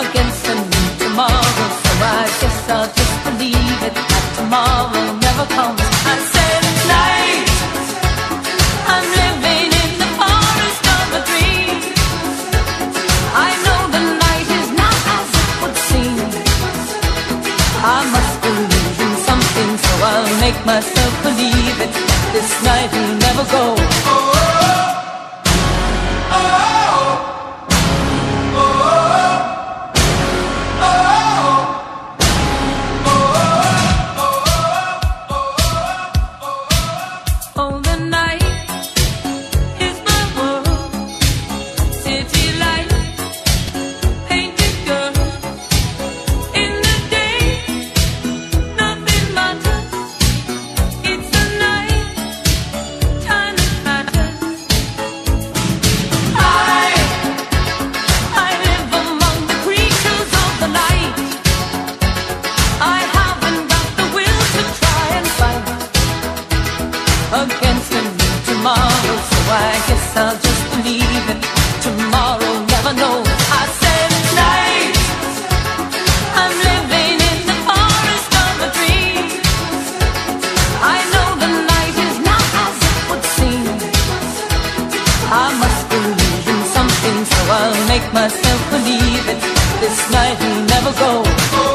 against a new tomorrow. So I guess I'll just believe it that tomorrow never comes. I said it's night. I'm living in the forest of a dream. I know the night is not as it would seem. I must believe in something, so I'll make myself believe it. This night will never go. Against a new tomorrow. So I guess I'll just believe it. Tomorrow never knows. I said night. I'm living in the forest of a dream. I know the night is not as it would seem. I must believe in something, so I'll make myself believe it. This night will never go.